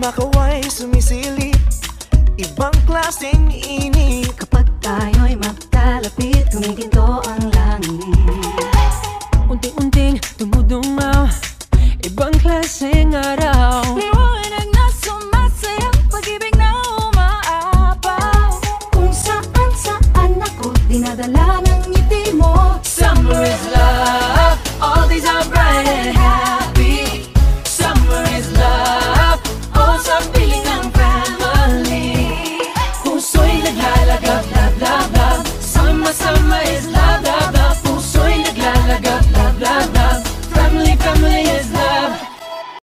makaway sumisili. Ibang klaseng ini Kapag tayo'y magkalapit Kumiginto ang langit Unti-unting tumudumaw Ibang klaseng araw. Liwanag na sumasayang Pag-ibig na umaapaw. Kung saan-saan ako Dinadala ng ngiti mo. Summer is love All days are bright.